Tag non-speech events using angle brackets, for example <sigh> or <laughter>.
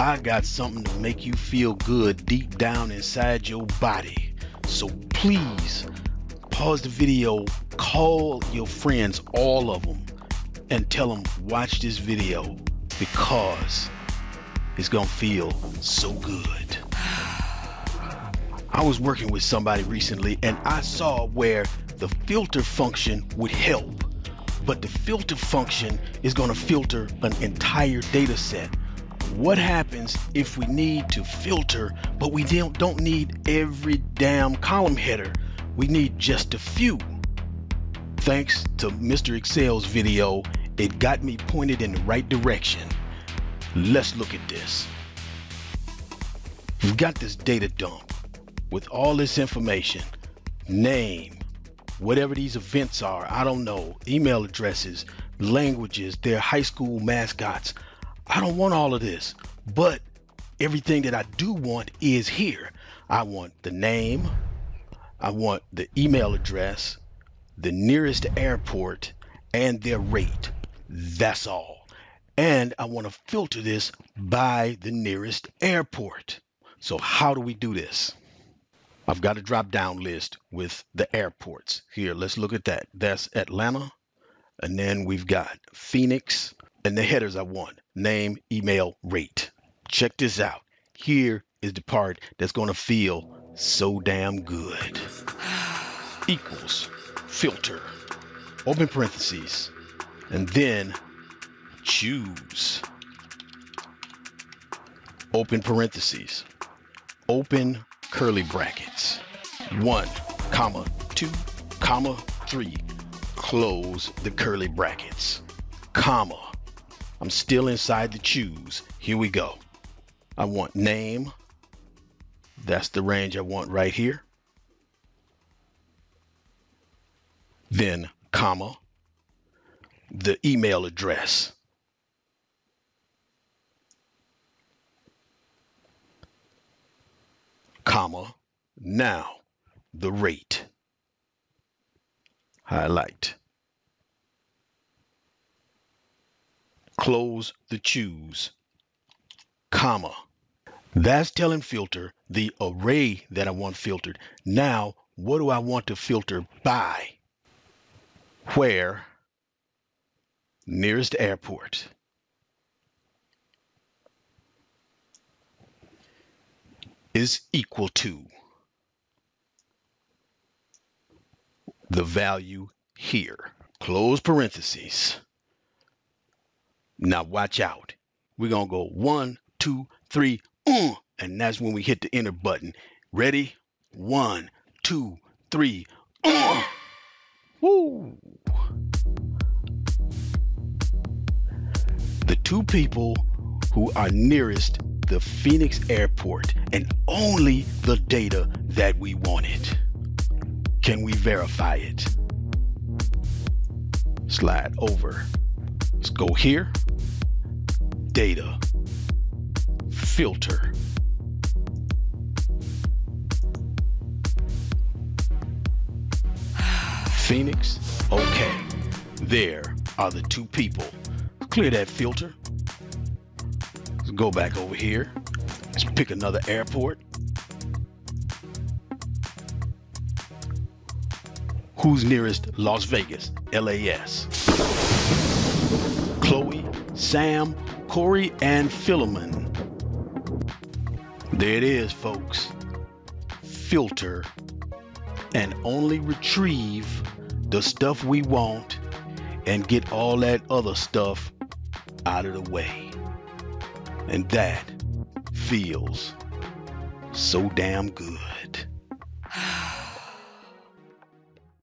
I got something to make you feel good deep down inside your body. So please pause the video, call your friends, all of them, and tell them watch this video because it's gonna feel so good. I was working with somebody recently and I saw where the filter function would help, but the filter function is gonna filter an entire data set what happens if we need to filter, but we don't, don't need every damn column header? We need just a few. Thanks to Mr. Excel's video, it got me pointed in the right direction. Let's look at this. We've got this data dump with all this information, name, whatever these events are, I don't know, email addresses, languages, their high school mascots, I don't want all of this, but everything that I do want is here. I want the name, I want the email address, the nearest airport, and their rate. That's all. And I want to filter this by the nearest airport. So how do we do this? I've got a drop down list with the airports. Here, let's look at that. That's Atlanta. And then we've got Phoenix, and the headers I want name, email, rate. Check this out. Here is the part that's going to feel so damn good. <sighs> Equals, filter, open parentheses, and then choose. Open parentheses, open curly brackets. One, comma, two, comma, three. Close the curly brackets, comma I'm still inside the choose. Here we go. I want name. That's the range I want right here. Then comma, the email address. Comma, now the rate. Highlight. Close the choose, comma. That's telling filter the array that I want filtered. Now, what do I want to filter by? Where? Nearest airport. is equal to the value here. Close parentheses. Now watch out. We're going to go one, two, three, uh, and that's when we hit the enter button. Ready? One, two, three, uh. Woo! The two people who are nearest the Phoenix airport and only the data that we wanted. Can we verify it? Slide over. Let's go here data, filter, Phoenix, okay. There are the two people. Clear that filter. Let's go back over here. Let's pick another airport. Who's nearest Las Vegas? LAS. Chloe, Sam, Corey and Philemon. There it is, folks. Filter and only retrieve the stuff we want and get all that other stuff out of the way. And that feels so damn good.